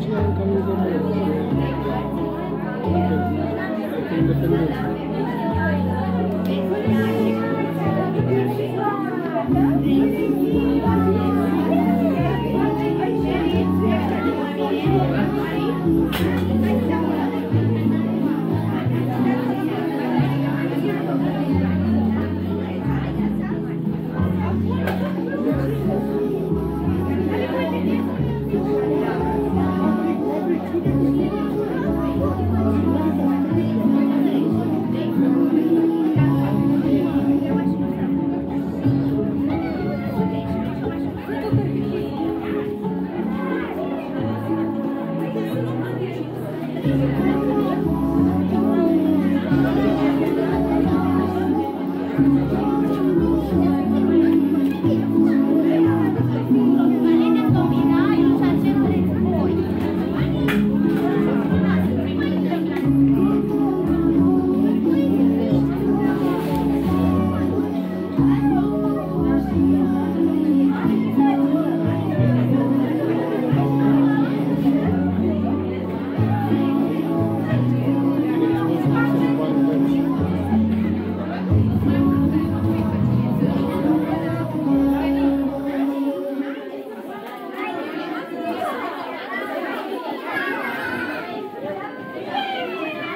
national community.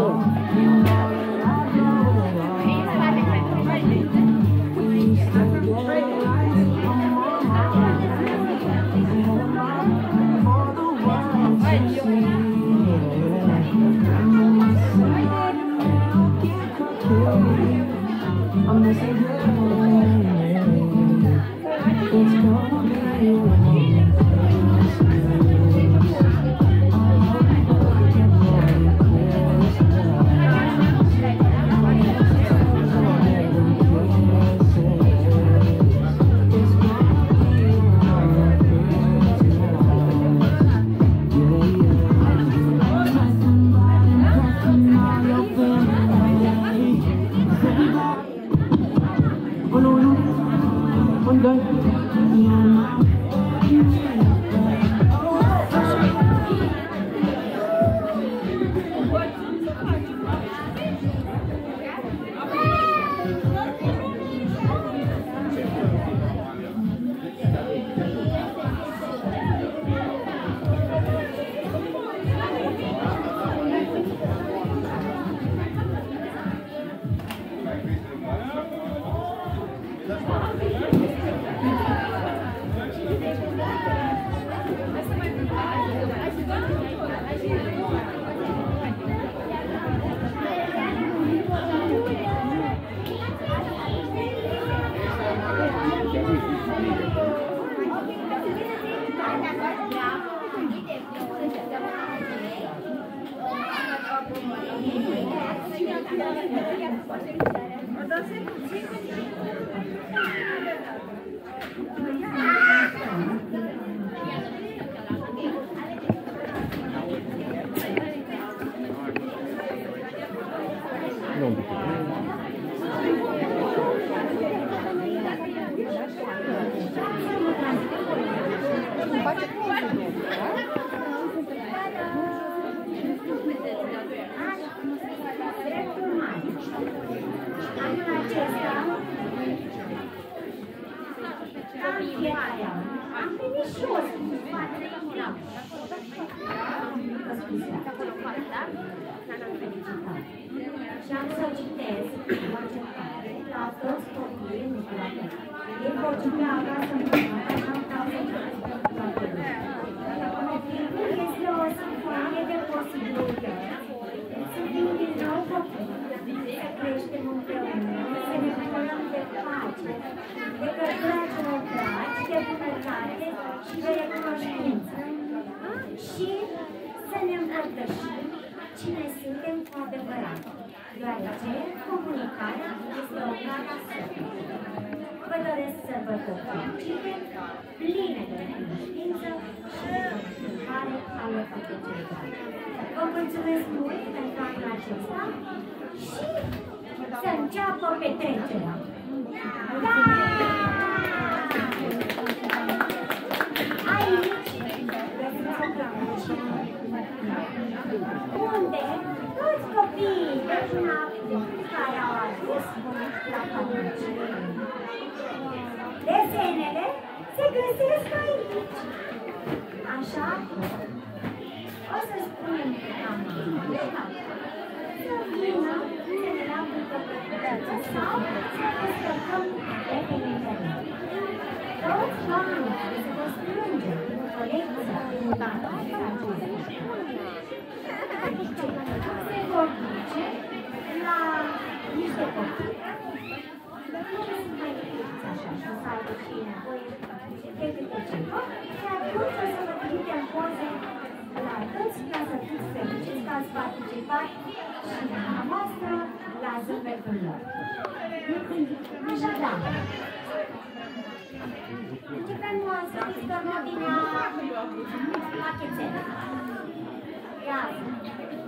Oh. Bate com Am ajuns Irina și Ingriduț. Nu un pic. Am primit și o Și am să citesc la începare la toți copiii mutilate. Ei vor citi acasă în Timpul este o simfonie de posibilități. Suntem din nou copii, să creștem împreună, să ne bucurăm de pace, de căldura celor dragi, de bunătate, și de recunoștință. Și să ne împărtășim cine suntem cu adevărat, deoarece comunicarea este o casă. Vă doresc sărbători fericite, pline de recunoștință și de care alături de cei dragi. Vă mulțumesc mult pentru anul acesta și să înceapă petrecerea. Da! Aici găsiți o plăcuție unde toți copiii de noapte care au adus la pământire. Desenele se găsesc aici. Așa o să spunem la mama să vină să ne ia cu căpătăță sau să descărcăm pe internet. Toți oamenii care se vor strânge în colecția se vor duce la niște copii nu sunt mai micuți așa și o să aibă și nevoie de câte ceva și atunci o să vă trimitem poze la toți ca să fiți fericiți că ați participat și la noastră la zâmbetul lor. Așadar, începem să mișcăm ordinea la chețele. Ia! Ia! Sârguim! Poftim!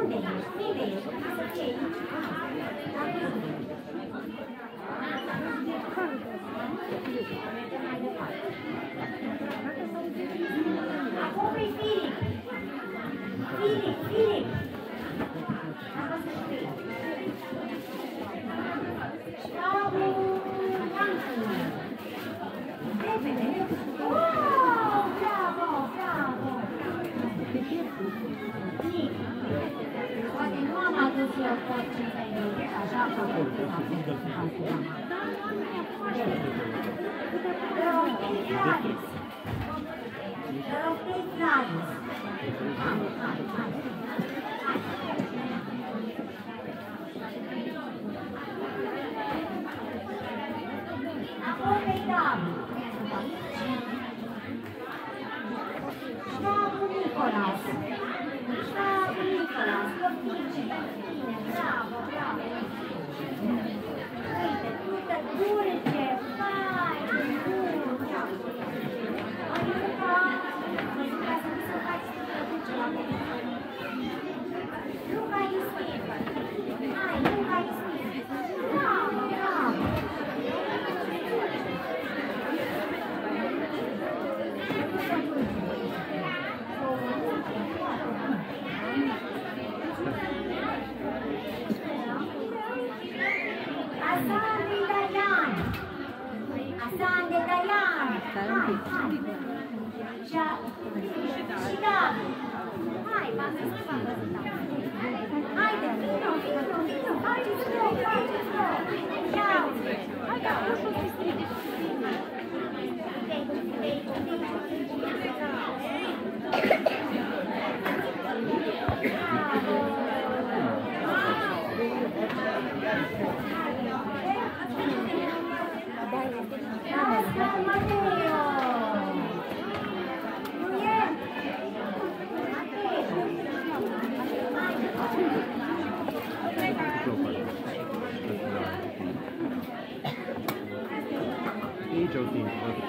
Feeling, feeling, feeling. Așa că Vă Haydi. Haydi. Haydi. Haydi. Haydi. Haydi.